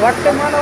વર્તમાન